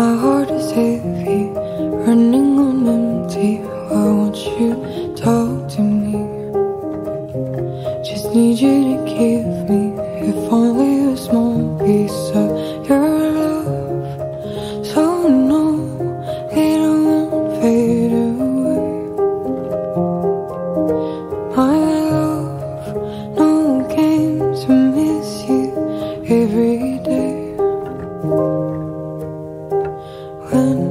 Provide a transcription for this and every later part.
My heart is here. heaven.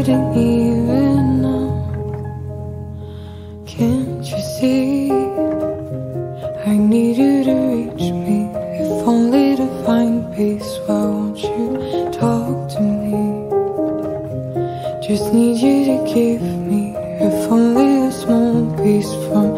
hiding even now. Can't you see? I need you to reach me, if only to find peace. Why won't you talk to me? Just need you to give me, if only a small piece from.